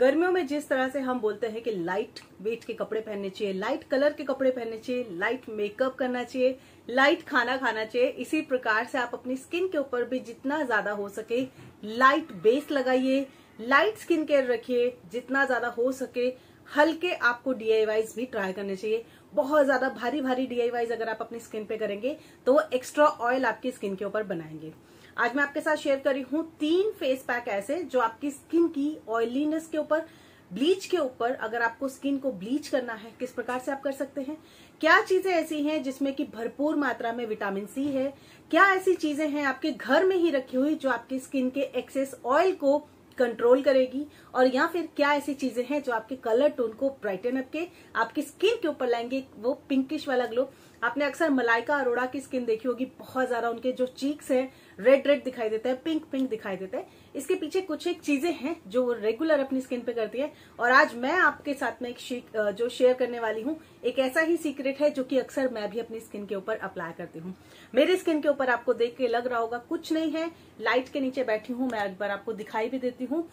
गर्मियों में जिस तरह से हम बोलते हैं कि लाइट वेट के कपड़े पहनने चाहिए लाइट कलर के कपड़े पहनने चाहिए लाइट मेकअप करना चाहिए लाइट खाना खाना चाहिए, इसी प्रकार से आप अपनी स्किन के ऊपर भी जितना ज़्यादा हो सके लाइट बेस लगाइए लाइट स्किन केयर रखिए, जितना ज़्यादा हो सके हल्के आपको डीआईवाइज भी ट्राई करने चाहिए। बहुत ज़्यादा भारी भारी डीआईवाइज अगर आप अपनी स्किन पे करेंगे तो वो एक्स्ट्रा ऑयल आपकी स्किन के ऊपर बनाएँगे। आज मैं आपके साथ शेयर कर रही हूँ तीन फेस पैक ऐसे जो आपकी स्किन की ऑयलीनेस के ऊपर ब्लीच के ऊपर, अगर आपको स्किन को ब्लीच करना है, किस प्रकार से आप कर सकते हैं? क्या चीज़ें ऐसी हैं जिसमें कि भरपूर मात्रा में विटामिन सी है? क्या ऐसी चीज़ें हैं आपके घर में ही रखी हुई जो आपकी स्किन के एक्सेस ऑयल को कंट्रोल करेगी? और या फिर क्या ऐसी चीज़ें हैं जो आपके कलर टोन को ब्राइटन अप के, आपकी स्किन के ऊपर लाएँगे वो पिंकिश वाला ग्लो आपने अक्सर मलाइका अरोड़ा की स्किन देखी होगी, बहुत ज़्यादा उनके जो चीक्स हैं रेड रेड दिखाई देता है पिंक पिंक दिखाई देता है। इसके पीछे कुछ एक चीज़ें हैं जो रेगुलर अपनी स्किन पे करती है। और आज मैं आपके साथ में एक जो शेयर करने वाली हूँ, एक ऐसा ही सीक्रेट है जो कि अक्सर मैं भी अपनी स्किन के ऊपर अप्लाई करती हूँ। मेरे स्किन के ऊपर आपको देख के लग रहा होगा, कुछ नहीं है। लाइट के नीचे बैठी हूँ, मैं एक बार आपको दिखाई भी देती हूँ।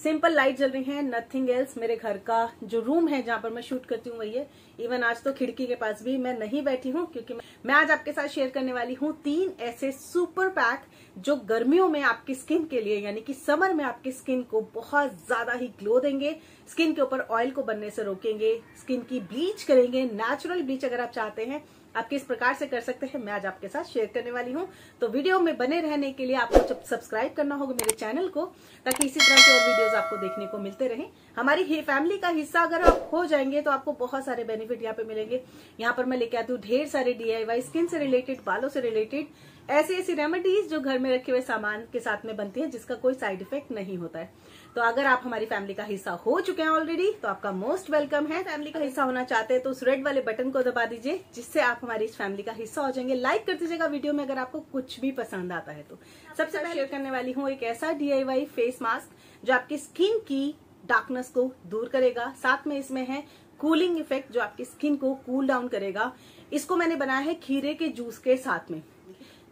सिंपल लाइट जल रही है नथिंग एल्स मेरे घर का जो रूम है जहाँ पर मैं शूट करती हूँ वही है। इवन आज तो खिड़की के पास भी मैं नहीं बैठी हूँ, क्योंकि मैं आज आपके साथ शेयर करने वाली हूँ तीन ऐसे सुपर पैक जो गर्मियों में आपकी स्किन के लिए, यानी कि समर में आपकी स्किन को बहुत ज़्यादा ही ग्लो देंगे। स्किन के ऊपर ऑयल को बनने से रोकेंगे, स्किन की ब्लीच करेंगे नेचुरल ब्लीच अगर आप चाहते हैं, आप किस प्रकार से कर सकते हैं, मैं आज आपके साथ शेयर करने वाली हूँ। तो वीडियो में बने रहने के लिए आपको सब्सक्राइब करना होगा मेरे चैनल को, ताकि इसी तरह के और वीडियोस आपको देखने को मिलते रहे। हमारी फैमिली का हिस्सा अगर आप हो जाएँगे तो आपको बहुत सारे बेनिफिट यहाँ पे मिलेंगे। यहाँ पर मैं लेके आती हूँ ढेर सारे डीआईवाई स्किन से रिलेटेड बालों से रिलेटेड ऐसी ऐसी रेमेडीज जो घर में रखे हुए सामान के साथ में बनती है, जिसका कोई साइड इफ़ेक्ट नहीं होता है। तो अगर आप हमारी फैमिली का हिस्सा हो चुके हैं ऑलरेडी तो आपका मोस्ट वेलकम है। फैमिली का हिस्सा होना चाहते हैं तो उस रेड वाले बटन को दबा दीजिए, जिससे आप हमारी इस फैमिली का हिस्सा हो जाएँगे। लाइक कर दीजिएगा वीडियो में अगर आपको कुछ भी पसंद आता है तो। सबसे पहले शेयर करने वाली हूँ एक ऐसा डीआईवाई फेस मास्क जो आपकी स्किन की डार्कनेस को दूर करेगा। साथ में इसमें है कूलिंग इफ़ेक्ट जो आपकी स्किन को कूल डाउन करेगा। इसको मैंने बनाया है खीरे के जूस के साथ में।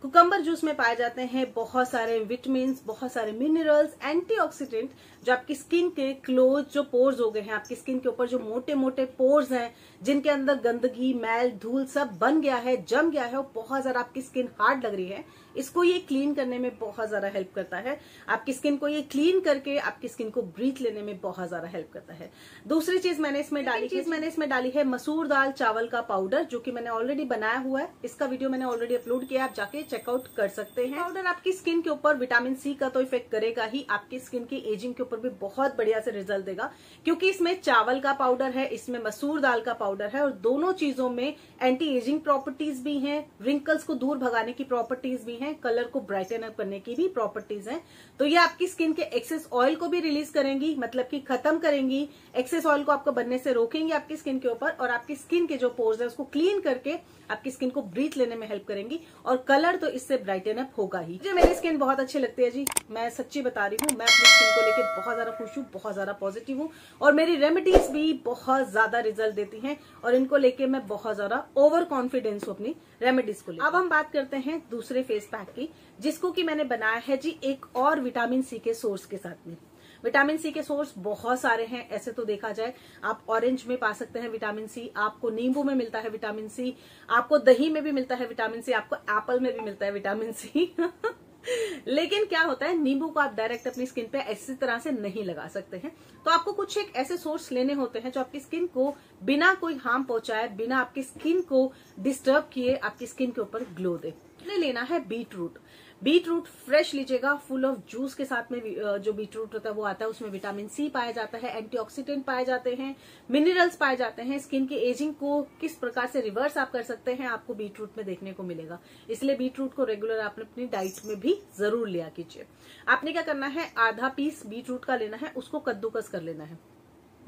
कुकम्बर जूस में पाए जाते हैं बहुत सारे विटामिन बहुत सारे मिनरल्स एंटीऑक्सीडेंट जो आपकी स्किन के क्लोज जो पोर्स हो गए हैं आपकी स्किन के ऊपर जो मोटे मोटे पोर्स हैं जिनके अंदर गंदगी मैल धूल सब बन गया है जम गया है और बहुत ज़्यादा आपकी स्किन हार्ड लग रही है इसको ये क्लीन करने में बहुत ज़्यादा हेल्प करता है। आपकी स्किन को ये क्लीन करके आपकी स्किन को ब्रीथ लेने में बहुत ज़्यादा हेल्प करता है। दूसरी चीज़ मैंने इसमें डाली चीज़ मैंने इसमें डाली है मसूर दाल चावल का पाउडर जो कि मैंने ऑलरेडी बनाया हुआ है। इसका वीडियो मैंने ऑलरेडी अपलोड किया आप जाके चेकआउट कर सकते हैं। पाउडर आपकी स्किन के ऊपर, विटामिन सी का तो इफ़ेक्ट करेगा ही, आपकी स्किन की एजिंग के ऊपर भी बहुत बढ़िया से रिज़ल्ट देगा। क्योंकि इसमें चावल का पाउडर है, इसमें मसूर दाल का पाउडर है और दोनों चीज़ों में एंटी एजिंग प्रॉपर्टीज़ भी है रिंकल्स को दूर भगाने की प्रॉपर्टीज़ भी है कलर को ब्राइटन अप करने की भी प्रॉपर्टीज़ है। तो ये आपकी स्किन के एक्सेस ऑयल को भी रिलीज़ करेंगी मतलब की खत्म करेंगी। एक्सेस ऑयल को आपको बनने से रोकेंगे आपकी स्किन के ऊपर और आपकी स्किन के जो पोर्स है, उसको क्लीन करके आपकी स्किन को ब्रीथ लेने में हेल्प करेंगी। और कलर तो इससे ब्राइटन अप होगा ही। मुझे मेरी स्किन बहुत अच्छी लगती है जी। मैं सच्ची बता रही हूँ, मैं अपनी स्किन को लेकर बहुत ज़्यादा खुश हूँ, बहुत ज़्यादा पॉजिटिव हूँ और मेरी रेमेडीज भी बहुत ज़्यादा रिज़ल्ट देती है और इनको लेके मैं बहुत ज़्यादा ओवर कॉन्फिडेंस हूँ अपनी रेमेडीज को अब हम बात करते हैं दूसरे फेस पैक की, जिसको की मैंने बनाया है जी एक और विटामिन सी के सोर्स के साथ में। विटामिन सी के सोर्स बहुत सारे हैं, ऐसे तो देखा जाए। आप ऑरेंज में पा सकते हैं विटामिन सी, आपको नींबू में मिलता है विटामिन सी, आपको दही में भी मिलता है विटामिन सी, आपको एप्पल में भी मिलता है विटामिन सी। लेकिन क्या होता है, नींबू को आप डायरेक्ट अपनी स्किन पे ऐसी तरह से नहीं लगा सकते हैं। तो आपको कुछ एक ऐसे सोर्स लेने होते हैं जो आपकी स्किन को बिना कोई हार्म पहुँचाए, बिना आपकी स्किन को डिस्टर्ब किए, आपकी स्किन के ऊपर ग्लो दे। लेना है beetroot beetroot fresh लीजिएगा, फुल ऑफ़ जूस के साथ में जो बीट रूट होता है, वो आता है, उसमें विटामिन सी पाया जाता है, एंटीऑक्सीडेंट पाए जाते हैं, मिनरल्स पाए जाते हैं, स्किन की एजिंग को किस प्रकार से रिवर्स आप कर सकते हैं, आपको बीट रूट में देखने को मिलेगा। इसलिए बीट रूट को रेगुलर आपने अपनी डाइट में भी ज़रूर लिया कीजिए। आपने क्या करना है, आधा पीस बीट रूट का लेना है, उसको कद्दूकस कर लेना है।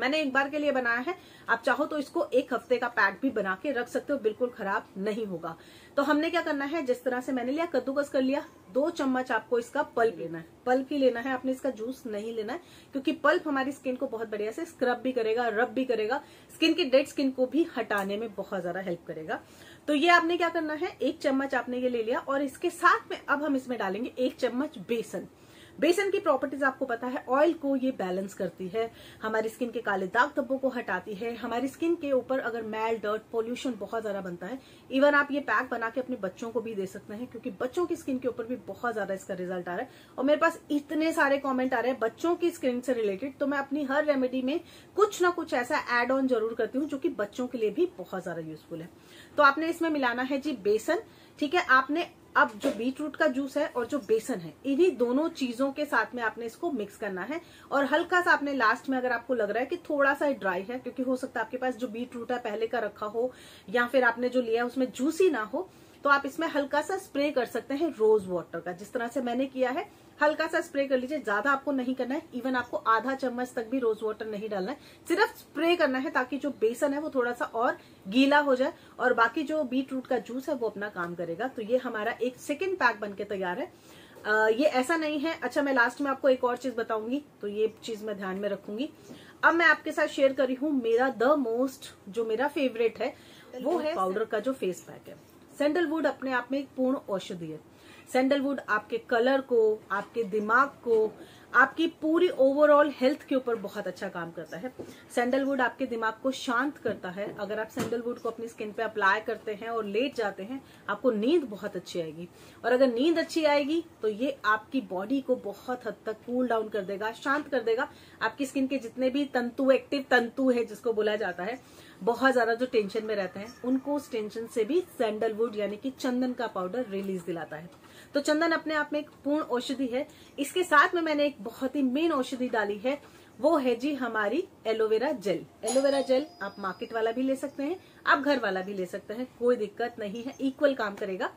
मैंने एक बार के लिए बनाया है। आप चाहो तो इसको एक हफ़्ते का पैक भी बना के रख सकते हो, बिल्कुल खराब नहीं होगा। तो हमने क्या करना है, जिस तरह से मैंने लिया, कद्दूकस कर लिया। दो चम्मच आपको इसका पल्प लेना है। पल्प ही लेना है, आपने इसका जूस नहीं लेना है, क्योंकि पल्प हमारी स्किन को बहुत बढ़िया से स्क्रब भी करेगा, रब भी करेगा। स्किन की डेड स्किन को भी हटाने में बहुत ज़्यादा हेल्प करेगा। तो ये आपने क्या करना है, एक चम्मच आपने ये ले लिया और इसके साथ में अब हम इसमें डालेंगे एक चम्मच बेसन। बेसन की प्रॉपर्टीज़ आपको पता है ऑयल को ये बैलेंस करती है, हमारी स्किन के काले दाग धब्बों को हटाती है, हमारी स्किन के ऊपर अगर मैल डर्ट पोल्यूशन बहुत ज़्यादा बनता है इवन आप ये पैक बना के अपने बच्चों को भी दे सकते हैं, क्योंकि बच्चों की स्किन के ऊपर भी बहुत ज़्यादा इसका रिज़ल्ट आ रहा है। और मेरे पास इतने सारे कॉमेंट आ रहे हैं, बच्चों की स्किन से रिलेटेड तो मैं अपनी हर रेमेडी में कुछ ना कुछ ऐसा एड ऑन ज़रूर करती हूँ, जो कि बच्चों के लिए भी बहुत ज़्यादा यूजफुल है। तो आपने इसमें मिलाना है जी बेसन, ठीक है? आपने अब जो बीट रूट का जूस है और जो बेसन है, इन्हीं दोनों चीज़ों के साथ में आपने इसको मिक्स करना है। और हल्का सा आपने लास्ट में अगर आपको लग रहा है कि थोड़ा सा ड्राई है, क्योंकि हो सकता है आपके पास जो बीट रूट है पहले का रखा हो, या फिर आपने जो लिया उसमें जूसी ना हो तो आप इसमें हल्का सा स्प्रे कर सकते हैं रोज वाटर का, जिस तरह से मैंने किया है। हल्का सा स्प्रे कर लीजिए ज़्यादा आपको नहीं करना है। इवन आपको आधा चम्मच तक भी रोज वाटर नहीं डालना है। सिर्फ़ स्प्रे करना है ताकि जो बेसन है वो थोड़ा सा और गीला हो जाए और बाकी जो बीट रूट का जूस है वो अपना काम करेगा। तो ये हमारा एक सेकेंड पैक बन तैयार है। आ, ये ऐसा नहीं है। अच्छा मैं लास्ट में आपको एक और चीज़ बताऊँगी तो ये चीज़ मैं ध्यान में रखूँगी। अब मैं आपके साथ शेयर करी हूँ मेरा द मोस्ट जो मेरा फेवरेट है वो है पाउडर का जो फेस पैक है। सैंडलवुड अपने आप में एक पूर्ण औषधि है। सैंडलवुड आपके कलर को आपके दिमाग को आपकी पूरी ओवरऑल हेल्थ के ऊपर बहुत अच्छा काम करता है। सैंडलवुड आपके दिमाग को शांत करता है। अगर आप सैंडलवुड को अपनी स्किन पे अप्लाई करते हैं और लेट जाते हैं, आपको नींद बहुत अच्छी आएगी। और अगर नींद अच्छी आएगी तो ये आपकी बॉडी को बहुत हद तक कूल डाउन कर देगा, शांत कर देगा। आपकी स्किन के जितने भी तंतु एक्टिव तंतु है, जिसको बोला जाता है, बहुत ज़्यादा जो टेंशन में रहते हैं, उनको उस टेंशन से भी सैंडलवुड यानी कि चंदन का पाउडर रिलीज़ दिलाता है। तो चंदन अपने आप में एक पूर्ण औषधि है। इसके साथ में मैंने एक बहुत ही मेन औषधि डाली है, वो है जी हमारी aloe vera gel. Aloe vera gel आप मार्केट वाला भी ले सकते हैं, आप घर वाला भी ले सकते हैं, कोई दिक्कत नहीं है इक्वल काम करेगा।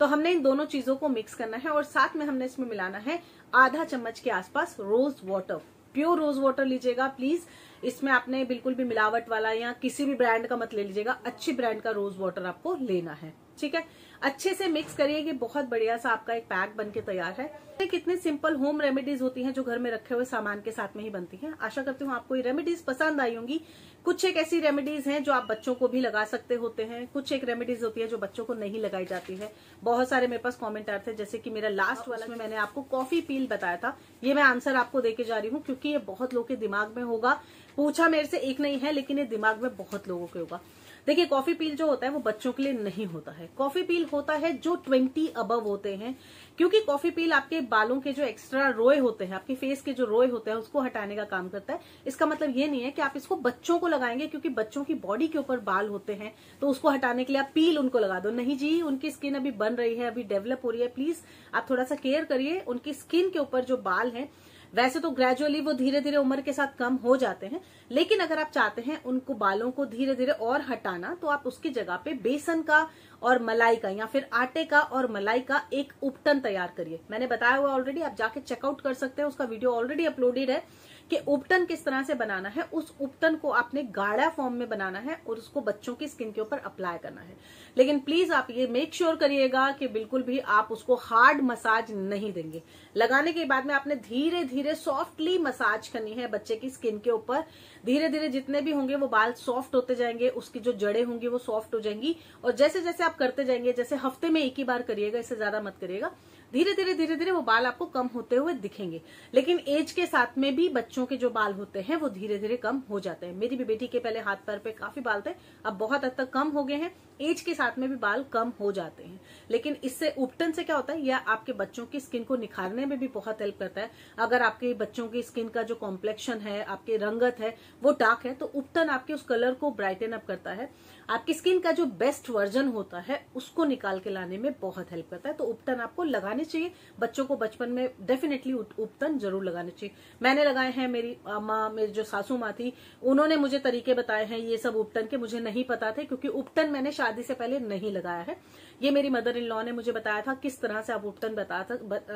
तो हमने इन दोनों चीज़ों को मिक्स करना है और साथ में हमने इसमें मिलाना है आधा चम्मच के आसपास rose water pure rose water लीजिएगा प्लीज़ इसमें आपने बिल्कुल भी मिलावट वाला या किसी भी ब्रांड का मत ले लीजिएगा, अच्छी ब्रांड का रोज वाटर आपको लेना है। ठीक है? अच्छे से मिक्स करिए कि बहुत बढ़िया सा आपका एक पैक बन के तैयार है। कितनी सिंपल होम रेमेडीज होती हैं जो घर में रखे हुए सामान के साथ में ही बनती हैं। आशा करती हूँ आपको ये रेमेडीज पसंद आई होंगी। कुछ एक ऐसी रेमेडीज हैं जो आप बच्चों को भी लगा सकते होते हैं। कुछ एक रेमेडीज होती है जो बच्चों को नहीं लगाई जाती है। बहुत सारे मेरे पास कॉमेंट आए थे जैसे कि मेरा लास्ट वाला में मैंने आपको कॉफ़ी पील बताया था ये मैं आंसर आपको देके जा रही हूँ क्योंकि ये बहुत लोग के दिमाग में होगा। पूछा मेरे से, एक नहीं है, लेकिन ये दिमाग में बहुत लोगों के होगा। देखिए कॉफ़ी पील जो होता है, वो बच्चों के लिए नहीं होता है। कॉफ़ी पील होता है जो ट्वेंटी अबव होते हैं, क्योंकि कॉफ़ी पील आपके बालों के जो एक्स्ट्रा रोए होते हैं, आपके फेस के जो रोए होते हैं, उसको हटाने का काम करता है। इसका मतलब ये नहीं है कि आप इसको बच्चों को लगाएँगे, क्योंकि बच्चों की बॉडी के ऊपर बाल होते हैं तो उसको हटाने के लिए आप पील उनको लगा दो। नहीं जी, उनकी स्किन अभी बन रही है, अभी डेवलप हो रही है प्लीज़ आप थोड़ा सा केयर करिए, उनकी स्किन के ऊपर जो बाल है वैसे तो ग्रेजुअली वो धीरे धीरे उम्र के साथ कम हो जाते हैं, लेकिन अगर आप चाहते हैं उनको बालों को धीरे धीरे और हटाना तो आप उसकी जगह पे बेसन का और मलाई का, या फिर आटे का और मलाई का एक उपटन तैयार करिए। मैंने बताया हुआ ऑलरेडी आप जाके चेकआउट कर सकते हैं, उसका वीडियो ऑलरेडी अपलोडेड है कि उपटन किस तरह से बनाना है। उस उपटन को आपने गाढ़ा फॉर्म में बनाना है और उसको बच्चों की स्किन के ऊपर अप्लाई करना है। लेकिन प्लीज़ आप ये मेक श्योर करिएगा कि बिल्कुल भी आप उसको हार्ड मसाज नहीं देंगे। लगाने के बाद में आपने धीरे धीरे सॉफ्टली मसाज करनी है बच्चे की स्किन के ऊपर। धीरे धीरे जितने भी होंगे वो बाल सॉफ्ट होते जाएँगे, उसकी जो जड़े होंगी वो सॉफ्ट हो जाएँगी। और जैसे जैसे आप करते जाएँगे, जैसे हफ़्ते में एक ही बार करिएगा, इससे ज़्यादा मत करिएगा। धीरे धीरे धीरे धीरे वो बाल आपको कम होते हुए दिखेंगे। लेकिन एज के साथ में भी बच्चों के जो बाल होते हैं, वो धीरे धीरे कम हो जाते हैं। मेरी भी बेटी के पहले हाथ पैर पे काफ़ी बाल थे, अब बहुत हद तक कम हो गए हैं। एज के साथ में भी बाल कम हो जाते हैं। लेकिन इससे उपटन से क्या होता है? यह आपके बच्चों की स्किन को निखारने में भी बहुत हेल्प करता है। अगर आपके बच्चों की स्किन का जो कॉम्प्लेक्शन है, आपके रंगत है, वो डार्क है तो उपटन आपके उस कलर को ब्राइटन अप करता है। आपकी स्किन का जो बेस्ट वर्जन होता है, उसको निकाल के लाने में बहुत हेल्प करता है। तो उपटन आपको लगाने चाहिए। बच्चों को बचपन में डेफिनेटली उपटन ज़रूर लगाने चाहिए। मैंने लगाए हैं मेरी माँ मेरी जो सासू माँ थी, उन्होंने मुझे तरीके बताए हैं ये सब उपटन के। मुझे नहीं पता थे, क्योंकि उपटन मैंने शादी से पहले नहीं लगाया है। ये मेरी मदर इन लॉ ने मुझे बताया था किस तरह से आप उपटन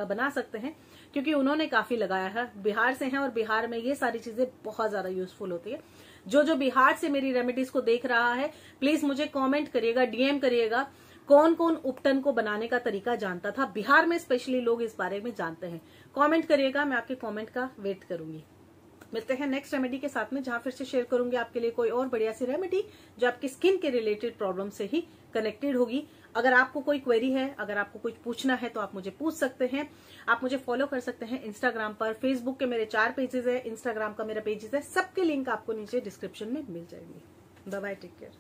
बना सकते हैं, क्योंकि उन्होंने काफ़ी लगाया है। बिहार से हैं और बिहार में ये सारी चीज़ें बहुत ज़्यादा यूजफुल होती है। जो जो बिहार से मेरी रेमेडीज को देख रहा है प्लीज़ मुझे कॉमेंट करिएगा डीएम करिएगा कौन कौन उपटन को बनाने का तरीका जानता था। बिहार में स्पेशली लोग इस बारे में जानते हैं। कमेंट करिएगा, मैं आपके कमेंट का वेट करूँगी। मिलते हैं नेक्स्ट रेमेडी के साथ में, जहाँ फिर से शेयर करूँगी आपके लिए कोई और बढ़िया सी रेमेडी जो आपकी स्किन के रिलेटेड प्रॉब्लम से ही कनेक्टेड होगी। अगर आपको कोई क्वेरी है, अगर आपको कुछ पूछना है तो आप मुझे पूछ सकते हैं। आप मुझे फॉलो कर सकते हैं इंस्टाग्राम पर। फेसबुक के मेरे चार पेजेस है। इंस्टाग्राम का मेरा पेजेस है। सबके लिंक आपको नीचे डिस्क्रिप्शन में मिल जाएँगे। Bye take care